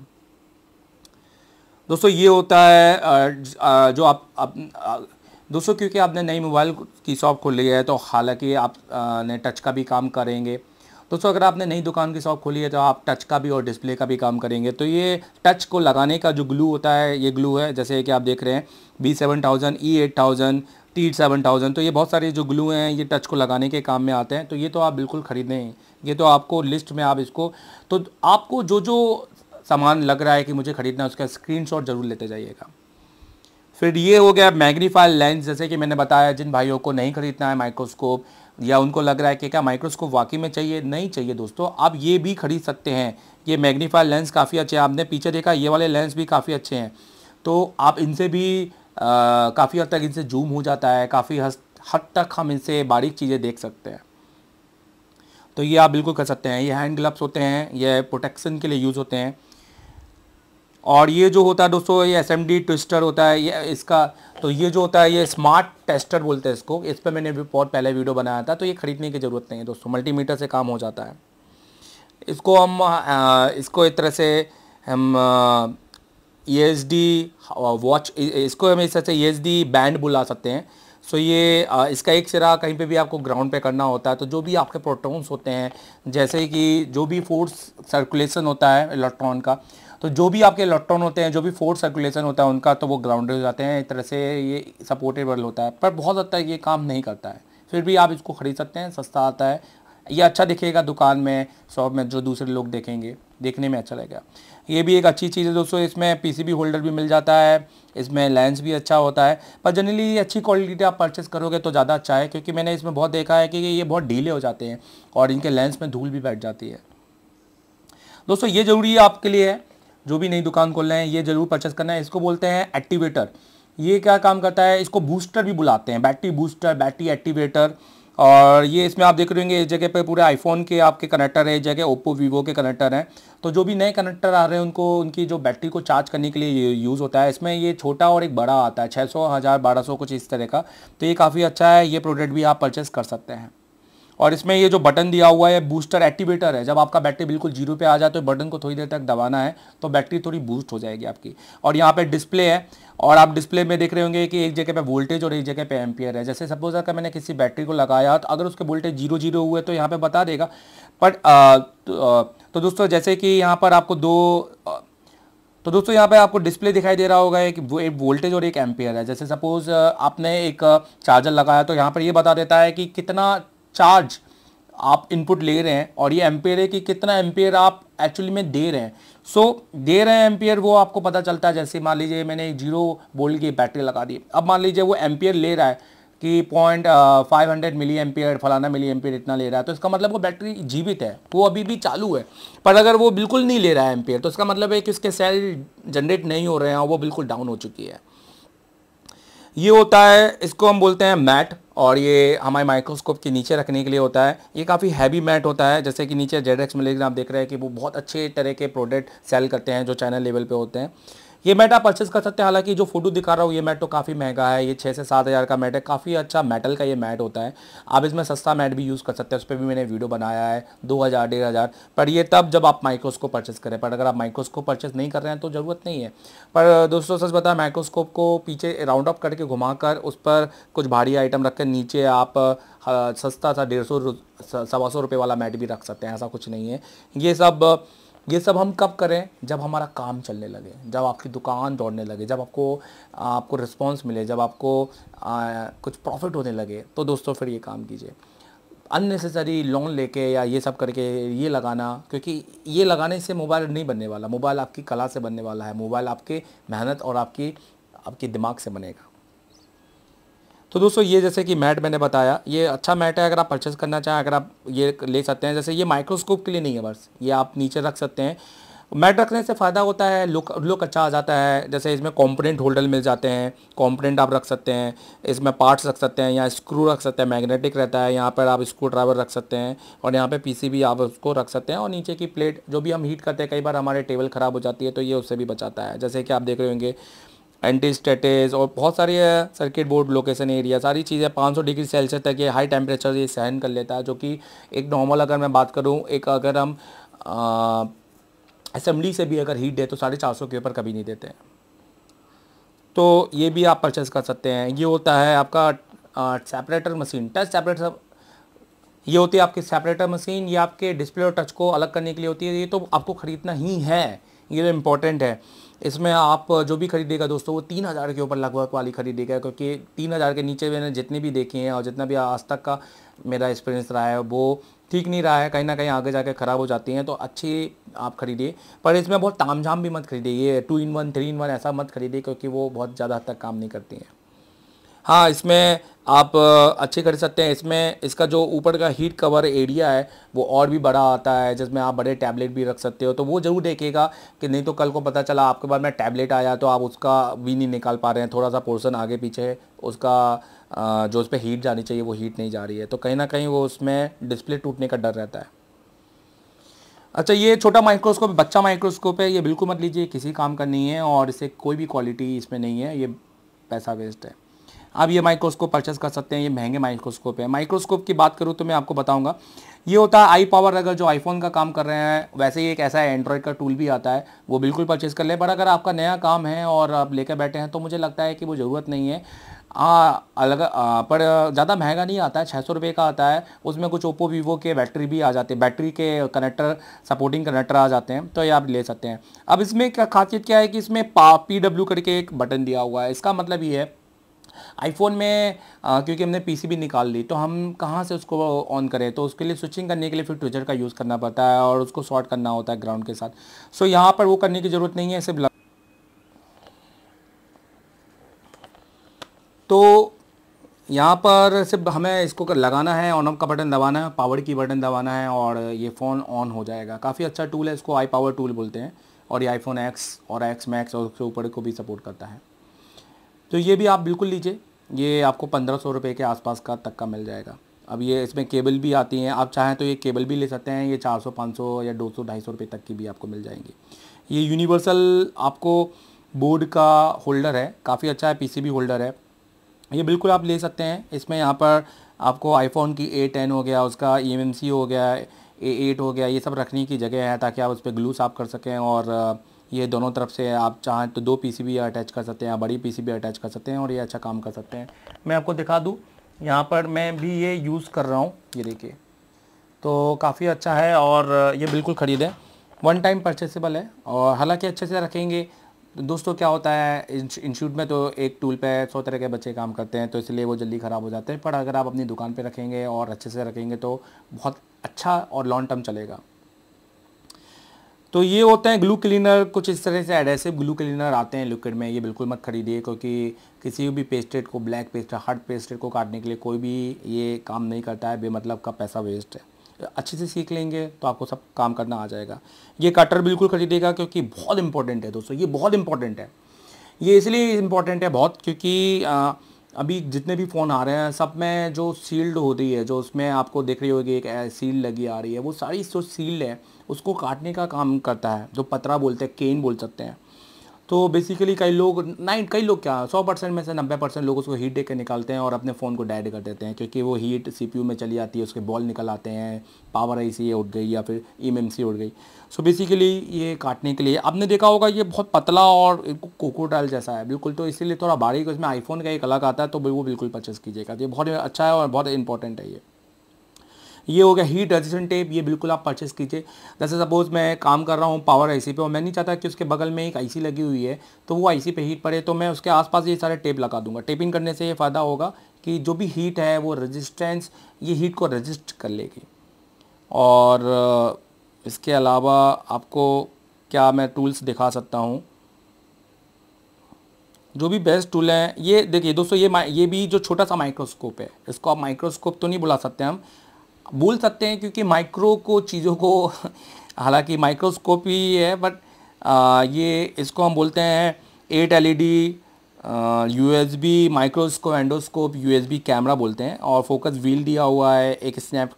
दोस्तों ये होता है जो आप, आप दोस्तों क्योंकि आपने नई मोबाइल की शॉप खोली है तो हालाँकि आप ने टच का भी काम करेंगे। दोस्तों अगर आपने नई दुकान की शॉप खोली है तो आप टच का भी और डिस्प्ले का भी काम करेंगे। तो ये टच को लगाने का जो ग्लू होता है, ये ग्लू है, जैसे कि आप देख रहे हैं B seven thousand E eight thousand T seven thousand तो ये बहुत सारे जो ग्लू हैं, ये टच को लगाने के काम में आते हैं। तो ये तो आप बिल्कुल ख़रीदें ये तो आपको लिस्ट में आप इसको तो आपको जो जो सामान लग रहा है कि मुझे ख़रीदना है, उसका स्क्रीन ज़रूर लेते जाइएगा। फिर ये हो गया मैग्नीफाई लेंस, जैसे कि मैंने बताया, जिन भाइयों को नहीं खरीदना है माइक्रोस्कोप, या उनको लग रहा है कि क्या माइक्रोस्कोप वाकई में चाहिए? नहीं चाहिए दोस्तों। आप ये भी खरीद सकते हैं। ये मैग्नीफाई लेंस काफ़ी अच्छे हैं। आपने पीछे देखा, ये वाले लेंस भी काफ़ी अच्छे हैं। तो आप इनसे भी काफ़ी हद तक इनसे जूम हो जाता है। काफ़ी हद तक हम इनसे बारीक चीज़ें देख सकते हैं। तो ये आप बिल्कुल कर सकते हैं। ये हैंड ग्लव्स होते हैं। ये प्रोटेक्शन के लिए यूज़ होते हैं। और ये जो होता है दोस्तों, ये एस एम डी ट्विस्टर होता है, ये इसका तो ये जो होता है, ये स्मार्ट टेस्टर बोलते हैं इसको। इस पर मैंने भी बहुत पहले वीडियो बनाया था तो ये ख़रीदने की ज़रूरत नहीं है दोस्तों मल्टीमीटर से काम हो जाता है। इसको हम इसको एक तरह से हम ई एस डी वॉच इसको हम इस तरह से ई एस डी बैंड बुला सकते हैं। सो ये इसका एक सिरा कहीं पे भी आपको ग्राउंड पे करना होता है तो जो भी आपके प्रोटॉन्स होते हैं, जैसे कि जो भी फोर्स सर्कुलेशन होता है इलेक्ट्रॉन का तो जो भी आपके इलेक्ट्रॉन होते हैं, जो भी फोर्स सर्कुलेशन होता है, उनका तो वो ग्राउंडेड हो जाते हैं एक तरह से ये सपोर्टेबल होता है। पर बहुत हद तक ये काम नहीं करता है। फिर भी आप इसको ख़रीद सकते हैं, सस्ता आता है। ये अच्छा दिखेगा दुकान में शॉप में, जो दूसरे लोग देखेंगे। देखने में अच्छा लगेगा। ये भी एक अच्छी चीज़ है दोस्तों, इसमें पीसीबी होल्डर भी मिल जाता है, इसमें लेंस भी अच्छा होता है। पर जनरली अच्छी क्वालिटी आप परचेस करोगे तो ज़्यादा अच्छा है, क्योंकि मैंने इसमें बहुत देखा है कि ये बहुत ढीले हो जाते हैं और इनके लेंस में धूल भी बैठ जाती है। दोस्तों, ये ज़रूरी आपके लिए है जो भी नई दुकान खोल रहे हैं, ये ज़रूर परचेस करना है। इसको बोलते हैं एक्टिवेटर ये क्या काम करता है? इसको बूस्टर भी बुलाते हैं। बैटरी बूस्टर बैटरी एक्टिवेटर और ये इसमें आप देख रहे होंगे, इस जगह पे पूरे आईफोन के आपके कनेक्टर है, इस जगह ओप्पो वीवो के कनेक्टर हैं। तो जो भी नए कनेक्टर आ रहे हैं, उनको, उनकी जो बैटरी को चार्ज करने के लिए यूज़ होता है। इसमें ये छोटा और एक बड़ा आता है छः सौ, हज़ार, बारह सौ, कुछ इस तरह का। तो ये काफ़ी अच्छा है। ये प्रोडक्ट भी आप परचेस कर सकते हैं। और इसमें ये जो बटन दिया हुआ है बूस्टर एक्टिवेटर है। जब आपका बैटरी बिल्कुल ज़ीरो पे आ जाए तो बटन को थोड़ी देर तक दबाना है तो बैटरी थोड़ी बूस्ट हो जाएगी आपकी। और यहाँ पे डिस्प्ले है और आप डिस्प्ले में देख रहे होंगे कि एक जगह पे वोल्टेज और एक जगह पे एम्पियर है। जैसे सपोज़ अगर मैंने किसी बैटरी को लगाया तो अगर उसके वोल्टेज ज़ीरो ज़ीरो हुए तो यहाँ पर बता देगा। बट तो, तो दोस्तों जैसे कि यहाँ पर आपको दो तो दोस्तों यहाँ पे आपको डिस्प्ले दिखाई दे रहा होगा एक वो एक वोल्टेज और एक एम्पियर है। जैसे सपोज़ आपने एक चार्जर लगाया तो यहाँ पर ये बता देता है कि कितना चार्ज आप इनपुट ले रहे हैं और ये एम्पेयर है कि कितना एम्पेयर आप एक्चुअली में दे रहे हैं। सो so, दे रहे हैं एम्पियर वो आपको पता चलता है जैसे मान लीजिए मैंने ज़ीरो बोल्ट की बैटरी लगा दी। अब मान लीजिए वो एम्पियर ले रहा है कि point five hundred milli ampere फलाना मिली एम्पियर इतना ले रहा है तो इसका मतलब वो बैटरी जीवित है वो अभी भी चालू है। पर अगर वो बिल्कुल नहीं ले रहा है एम्पियर तो इसका मतलब है कि उसके सेल जनरेट नहीं हो रहे हैं और वो बिल्कुल डाउन हो चुकी है। ये होता है इसको हम बोलते हैं मैट और ये हमारे माइक्रोस्कोप के नीचे रखने के लिए होता है। ये काफ़ी हैवी मैट होता है, जैसे कि नीचे जेड एक्स आप देख रहे हैं कि वो बहुत अच्छे तरह के प्रोडक्ट सेल करते हैं, जो चैनल लेवल पर होते हैं। ये मैट आप परचेस कर सकते हैं। हालाँकि जो फ़ोटो दिखा रहा हूँ, ये मैट तो काफ़ी महँगा है। ये छः से सात हज़ार का मैट है। काफ़ी अच्छा मेटल का ये मैट होता है। आप इसमें सस्ता मैट भी यूज़ कर सकते हैं। उस पर भी मैंने वीडियो बनाया है, दो हज़ार, डेढ़ हज़ार। पर ये तब जब आप माइक्रोस्कोप परचेस करें। पर अगर आप माइक्रोस्कोप परचेस नहीं कर रहे हैं तो ज़रूरत नहीं है। पर दोस्तों, सच बताया माइक्रोस्कोप को पीछे राउंड अप करके घुमाकर उस पर कुछ भारी आइटम रख कर नीचे आप सस्ता सा डेढ़ सौ, सवा सौ रुपये वाला मैट भी रख सकते हैं। ऐसा कुछ नहीं है। ये सब ये सब हम कब करें? जब हमारा काम चलने लगे जब आपकी दुकान दौड़ने लगे जब आपको आपको रिस्पॉन्स मिले जब आपको आ, कुछ प्रॉफिट होने लगे तो दोस्तों फिर ये काम कीजिए। अननेसेसरी लोन लेके या ये सब करके ये लगाना क्योंकि ये लगाने से मोबाइल नहीं बनने वाला मोबाइल आपकी कला से बनने वाला है मोबाइल आपके मेहनत और आपकी आपके दिमाग से बनेगा। तो दोस्तों, ये जैसे कि मैट मैंने बताया, ये अच्छा मैट है अगर आप परचेस करना चाहें, अगर आप ये ले सकते हैं। जैसे ये माइक्रोस्कोप के लिए नहीं है बस, ये आप नीचे रख सकते हैं। मैट रखने से फ़ायदा होता है लुक लुक अच्छा आ जाता है। जैसे इसमें कॉम्पोनेंट होल्डर मिल जाते हैं कॉम्पोनेंट आप रख सकते हैं। इसमें पार्ट्स रख सकते हैं, या स्क्रू रख सकते हैं मैग्नेटिक रहता है। यहाँ पर आप स्क्रू ड्राइवर रख सकते हैं, और यहाँ पे पीसीबी आप उसको रख सकते हैं, और नीचे की प्लेट जो भी हम हीट करते हैं, कई बार हमारे टेबल ख़राब हो जाती है तो ये उससे भी बचाता है। जैसे कि आप देख रहे होंगे एंटी स्टेटिस और बहुत सारी सर्किट बोर्ड लोकेशन एरिया सारी चीज़ें 500 डिग्री सेल्सियस तक ये हाई टेम्परेचर ये सहन कर लेता है, जो कि एक नॉर्मल अगर मैं बात करूँ, एक अगर हम असेंबली से भी अगर हीट दे तो साढ़े चार सौ के ऊपर कभी नहीं देते तो ये भी आप परचेज़ कर सकते हैं। ये होता है आपका सेपरेटर मशीन टच सेपरेटर ये होती है आपकी सेपरेटर मशीन ये आपके डिस्प्ले और टच को अलग करने के लिए होती है। ये तो आपको ख़रीदना ही है। ये इम्पोर्टेंट है, इसमें आप जो भी खरीदेगा दोस्तों, वो तीन हज़ार के ऊपर लगभग वाली खरीदेगा, क्योंकि तीन हज़ार के नीचे मैंने जितने भी देखे हैं और जितना भी आज तक का मेरा एक्सपीरियंस रहा है, वो ठीक नहीं रहा है, कहीं ना कहीं आगे जाके ख़राब हो जाती हैं तो अच्छी आप खरीदिए पर इसमें बहुत तामझाम भी मत खरीदिए two in one three in one ऐसा मत खरीदिए क्योंकि वो बहुत ज़्यादा हद तक काम नहीं करती हैं। हाँ इसमें आप अच्छे कर सकते हैं। इसमें इसका जो ऊपर का हीट कवर एरिया है, वो और भी बड़ा आता है, जिसमें आप बड़े टैबलेट भी रख सकते हो। तो वो ज़रूर देखेगा कि नहीं तो कल को पता चला आपके पास में टैबलेट आया तो आप उसका भी नहीं निकाल पा रहे हैं। थोड़ा सा पोर्सन आगे पीछे उसका जो उस पर हीट जानी चाहिए, वो हीट नहीं जा रही है। तो कहीं ना कहीं वो उसमें डिस्प्ले टूटने का डर रहता है। अच्छा ये छोटा माइक्रोस्कोप बच्चा माइक्रोस्कोप है, ये बिल्कुल मत लीजिए, किसी काम का नहीं है और इसे कोई भी क्वालिटी इसमें नहीं है, ये पैसा वेस्ट है। आप ये माइक्रोस्कोप परचेस कर सकते हैं ये महँगे माइक्रोस्कोप है। माइक्रोस्कोप की बात करूँ तो मैं आपको बताऊँगा। ये होता है आई पावर अगर जो आईफोन का काम कर रहे हैं वैसे ही एक ऐसा एंड्रॉयड का टूल भी आता है वो बिल्कुल परचेस कर लें। पर अगर आपका नया काम है और आप लेकर बैठे हैं तो मुझे लगता है कि वो ज़रूरत नहीं है। आ, अलग आ, पर ज़्यादा महँगा नहीं आता है छः सौ रुपये का आता है। उसमें कुछ ओप्पो वीवो के बैटरी भी आ जाते हैं। बैटरी के कनेक्टर सपोर्टिंग कनेक्टर आ जाते हैं तो ये आप ले सकते हैं। अब इसमें क्या खासियत क्या है कि इसमें पा पी डब्ल्यू करके एक बटन दिया हुआ है। इसका मतलब ये है आईफोन में आ, क्योंकि हमने पीसीबी निकाल ली तो हम कहाँ से उसको ऑन करें? तो उसके लिए स्विचिंग करने के लिए फिर ट्विटर का यूज़ करना पड़ता है और उसको शॉर्ट करना होता है ग्राउंड के साथ। सो यहाँ पर वो करने की ज़रूरत नहीं है सिर्फ़ तो यहाँ पर सिर्फ़ हमें इसको लगाना है ऑन ऑफ़ का बटन दबाना है पावर की बटन दबाना है और ये फ़ोन ऑन हो जाएगा। काफ़ी अच्छा टूल है इसको आई पावर टूल बोलते हैं और ये आईफोन एक्स और एक्स मैक्स और उसके ऊपर को भी सपोर्ट करता है। तो ये भी आप बिल्कुल लीजिए। ये आपको पंद्रह सौ रुपये के आसपास का तक का मिल जाएगा। अब ये इसमें केबल भी आती हैं। आप चाहें तो ये केबल भी ले सकते हैं। ये चार सौ, पाँच सौ या दो सौ, ढाई सौ रुपये तक की भी आपको मिल जाएँगी। ये यूनिवर्सल आपको बोर्ड का होल्डर है। काफ़ी अच्छा है पीसीबी होल्डर है। ये बिल्कुल आप ले सकते हैं। इसमें यहाँ पर आपको आईफोन की ए टेन हो गया, उसका ई e हो गया ए एट हो गया। ये सब रखने की जगह है ताकि आप उस पर ग्लू साफ़ कर सकें और ये दोनों तरफ़ से आप चाहें तो दो पीसीबी अटैच कर सकते हैं या बड़ी पीसीबी अटैच कर सकते हैं और ये अच्छा काम कर सकते हैं। मैं आपको दिखा दूँ, यहाँ पर मैं भी ये यूज़ कर रहा हूँ, ये देखिए। तो काफ़ी अच्छा है और ये बिल्कुल ख़रीदें वन टाइम परचेसेबल है और हालाँकि अच्छे से रखेंगे। दोस्तों, क्या होता है इंस्टीट्यूट में तो एक टूल पे सौ तरह के बच्चे काम करते हैं तो इसलिए वो जल्दी ख़राब हो जाते हैं। पर अगर आप अपनी दुकान पे रखेंगे और अच्छे से रखेंगे तो बहुत अच्छा और लॉन्ग टर्म चलेगा। तो ये होते हैं ग्लू क्लीनर कुछ इस तरह से एडेसिव ग्लू क्लीनर आते हैं लिक्विड में ये बिल्कुल मत खरीदिए क्योंकि किसी भी पेस्टेड को ब्लैक पेस्टेड हार्ड पेस्टेड को काटने के लिए कोई भी ये काम नहीं करता है बेमतलब का पैसा वेस्ट है। अच्छे से सीख लेंगे तो आपको सब काम करना आ जाएगा। ये कटर बिल्कुल खरीदेगा क्योंकि बहुत इंपॉर्टेंट है दोस्तों ये बहुत इंपॉर्टेंट है। ये इसलिए इंपॉर्टेंट है बहुत क्योंकि आ, अभी जितने भी फ़ोन आ रहे हैं सब में जो सील्ड हो रही है जो उसमें आपको देख रही होगी एक सील लगी आ रही है वो सारी जो सील्ड है उसको काटने का काम करता है, जो पतरा बोलते हैं, केन बोल सकते हैं। तो बेसिकली कई लोग नाइन कई लोग क्या, सौ परसेंट में से नब्बे परसेंट लोग उसको हीट दे के निकालते हैं और अपने फ़ोन को डेड कर देते हैं, क्योंकि वो हीट सीपीयू में चली जाती है, उसके बॉल निकल आते हैं पावर आई सी उठ गई या फिर ई उठ गई। सो बेसिकली ये काटने के लिए, आपने देखा होगा ये बहुत पतला और कोकोटाइल जैसा है, बिल्कुल तो इसीलिए थोड़ा बारीक उसमें आईफोन का एक अलग आता है तो वो बिल्कुल परचेस कीजिएगा। ये बहुत अच्छा है और बहुत इंपॉर्टेंट है ये। ये हो गया हीट रेजिस्टेंट टेप ये बिल्कुल आप परचेस कीजिए। जैसे सपोज़ मैं काम कर रहा हूँ पावर आईसी पे और मैं नहीं चाहता कि उसके बगल में एक आईसी लगी हुई है तो वो आईसी पे हीट पड़े तो मैं उसके आसपास ये सारे टेप लगा दूँगा। टेपिंग करने से ये फ़ायदा होगा कि जो भी हीट है, वो रजिस्टेंस ये हीट को रजिस्ट कर लेगी। और इसके अलावा आपको क्या मैं टूल्स दिखा सकता हूँ? जो भी बेस्ट टूल है, ये देखिए दोस्तों, ये ये भी जो छोटा सा माइक्रोस्कोप है, इसको आप माइक्रोस्कोप तो नहीं बुला सकते हम बोल सकते हैं क्योंकि माइक्रो को चीज़ों को, हालाँकि माइक्रोस्कोप ही है बट ये इसको हम बोलते हैं eight L E D U S B microscope endoscope U S B camera बोलते हैं। और फोकस व्हील दिया हुआ है, एक स्नैप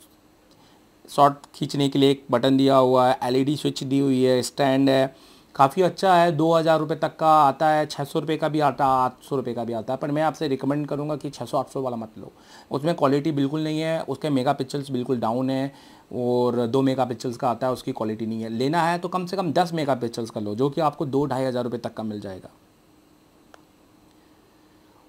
शॉट खींचने के लिए एक बटन दिया हुआ है एलईडी स्विच दी हुई है स्टैंड है। काफ़ी अच्छा है, दो हज़ार रुपये तक का आता है छः सौ रुपये का भी आता है, आठ सौ रुपये का भी आता है, पर मैं आपसे रिकमेंड करूँगा कि छः सौ, आठ सौ वाला मत लो। उसमें क्वालिटी बिल्कुल नहीं है, उसके मेगा पिक्सल्स बिल्कुल डाउन है, और दो मेगा पिक्सल्स का आता है, उसकी क्वालिटी नहीं है। लेना है तो कम से कम दस मेगा पिक्सल्स का लो, जो कि आपको दो, ढाई हज़ार रुपये तक का मिल जाएगा।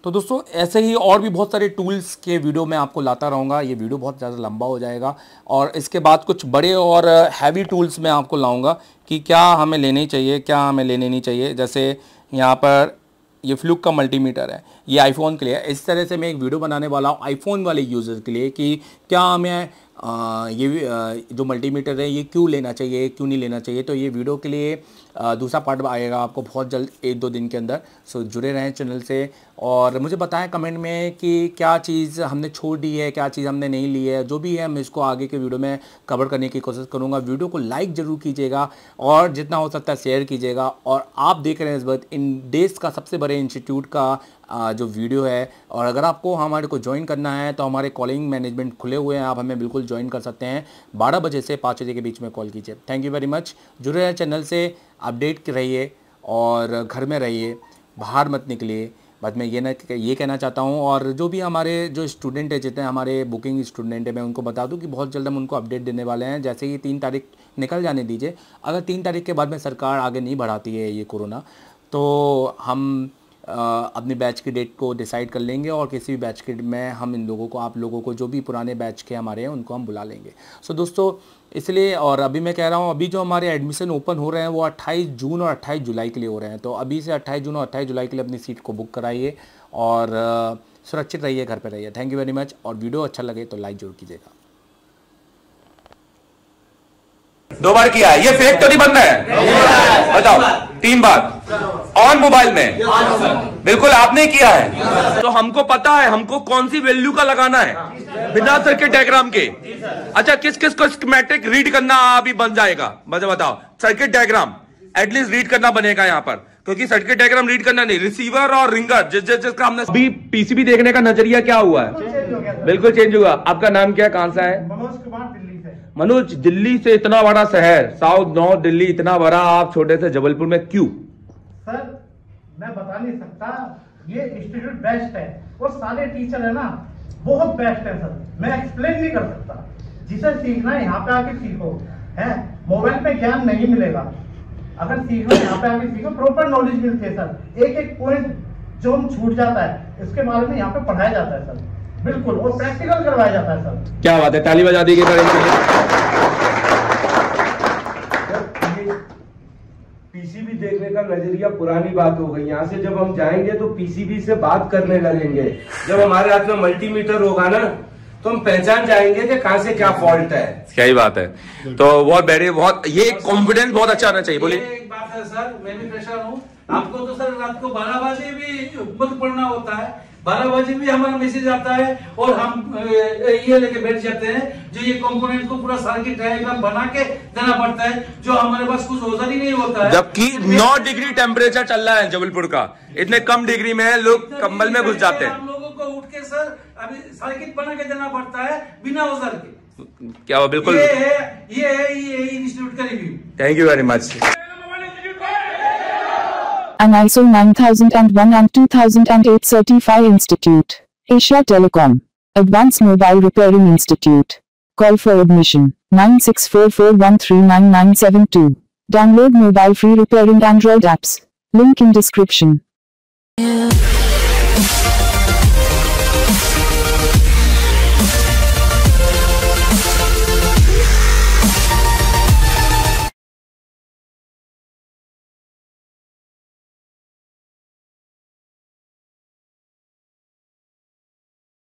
तो दोस्तों ऐसे ही और भी बहुत सारे टूल्स के वीडियो मैं आपको लाता रहूँगा। ये वीडियो बहुत ज़्यादा लंबा हो जाएगा और इसके बाद कुछ बड़े और हैवी टूल्स मैं आपको लाऊँगा कि क्या हमें लेने चाहिए क्या हमें लेने नहीं चाहिए। जैसे यहाँ पर ये फ्लूक का मल्टीमीटर है ये आईफोन के लिए इस तरह से मैं एक वीडियो बनाने वाला हूँ आईफोन वाले यूज़र के लिए कि क्या हमें आ, ये आ, जो मल्टीमीटर है ये क्यों लेना चाहिए क्यों नहीं लेना चाहिए। तो ये वीडियो के लिए दूसरा पार्ट आएगा आपको बहुत जल्द एक दो दिन के अंदर। सो जुड़े रहें चैनल से। और मुझे बताएँ कमेंट में कि क्या चीज़ हमने छोड़ दी है, क्या चीज़ हमने नहीं ली है। जो भी है, मैं इसको आगे के वीडियो में कवर करने की कोशिश करूँगा। वीडियो को लाइक ज़रूर कीजिएगा और जितना हो सकता है शेयर कीजिएगा। और आप देख रहे हैं इस वक्त इन देश का सबसे बड़े इंस्टीट्यूट का जो वीडियो है। और अगर आपको हमारे को ज्वाइन करना है तो हमारे कॉलिंग मैनेजमेंट खुले हुए हैं। आप हमें बिल्कुल ज्वाइन कर सकते हैं। बारह बजे से पाँच बजे के बीच में कॉल कीजिए। थैंक यू वेरी मच जुड़े हैं चैनल से। अपडेट रहिए और घर में रहिए बाहर मत निकलिए। बस मैं ये ना ये कहना चाहता हूँ और जो भी हमारे जो स्टूडेंट है जितने हमारे बुकिंग स्टूडेंट है मैं उनको बता दूँ कि बहुत जल्द हम उनको अपडेट देने वाले हैं। जैसे ही तीन तारीख निकल जाने दीजिए। अगर तीन तारीख के बाद में सरकार आगे नहीं बढ़ाती है ये कोरोना तो हम अपने बैच की डेट को डिसाइड कर लेंगे और किसी भी बैच के में हम इन लोगों को आप लोगों को जो भी पुराने बैच के हमारे हैं उनको हम बुला लेंगे। सो so, दोस्तों इसलिए, और अभी मैं कह रहा हूँ, अभी जो हमारे एडमिशन ओपन हो रहे हैं, वो 28 जून और 28 जुलाई के लिए हो रहे हैं। तो अभी से 28 जून और 28 जुलाई के लिए अपनी सीट को बुक कराइए और, सुरक्षित रहिए, घर पर रहिए। थैंक यू वेरी मच और वीडियो अच्छा लगे तो लाइक ज़रूर कीजिएगा। दो बार किया है। ये फेक तो नहीं बनना है? बताओ, तीन बार। ऑन मोबाइल में? बिल्कुल आपने किया है। तो हमको पता है, हमको कौन सी वैल्यू का लगाना है? बिना सर्किट डायग्राम के। अच्छा किस किस को स्कीमेटिक रीड करना अभी बन जाएगा? बताओ सर्किट डायग्राम एटलीस्ट रीड करना बनेगा यहाँ पर। क्योंकि सर्किट डायग्राम रीड करना नहीं रिसीवर और रिंगर जिस जिस, जिसका हमने अभी पीसीबी देखने का नज़रिया क्या हुआ है? बिल्कुल चेंज हुआ। आपका नाम क्या कहाँ सा है मनोज, दिल्ली से इतना बड़ा शहर, साउथ नॉर्थ दिल्ली इतना बड़ा, आप छोटे से जबलपुर में क्यों? सर, मैं बता नहीं सकता, ये इंस्टीट्यूट बेस्ट है। और सारे टीचर है ना, बहुत बेस्ट है सर। मैं एक्सप्लेन नहीं कर सकता। जिसे सीखना है, यहाँ पे आके सीखो। है? मोबाइल पे ज्ञान नहीं मिलेगा। अगर सीखो यहाँ पे आके सीखो। प्रॉपर नॉलेज मिलती है सर। एक एक पॉइंट जो हम छूट जाता है, इसके बारे में यहाँ पे पढ़ाया जाता है सर। बिल्कुल और प्रैक्टिकल करवाया जाता है सर क्या बात है ताली बजा दी पीसीबी देखने का नज़रिया पुरानी बात हो गई। यहाँ से जब हम जाएँगे तो पीसीबी से बात करने लगेंगे। जब हमारे हाथ में मल्टीमीटर होगा ना तो हम पहचान जाएँगे कि कहाँ से क्या फॉल्ट है। क्या ही बात है। तो बहुत बैठे बहुत ये कॉन्फिडेंस बहुत अच्छा आना चाहिए बोलिए। एक बात है सर मैं भी प्रेशर हूँ। आपको तो सर रात को बारह बजे भी हुकूमत पढ़ना होता है। बारह बजे भी हमारा मैसेज आता है और हम ये लेके बैठ जाते हैं जो ये कंपोनेंट को पूरा सर्किट डायग्राम बना के देना पड़ता है जो हमारे पास कुछ औज़ार ही नहीं होता है। जबकि नौ डिग्री टेम्परेचर चल रहा है जबलपुर का। इतने कम डिग्री में लोग कम्बल में घुस जाते हैं। हम लोगों को उठ के सर अभी सर्किट बना के देना पड़ता है बिना औज़ार के। क्या बिल्कुल। ये है ये है ये इंस्टीट्यूट का review thank you very much an ISO 9001 and 2008 certified institute. Asia Telecom. Advanced Mobile Repairing Institute. Call for admission 9644139972. Download mobile free repairing Android apps. Link in description.